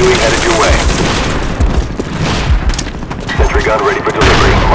Huey headed your way. Sentry gun ready for delivery.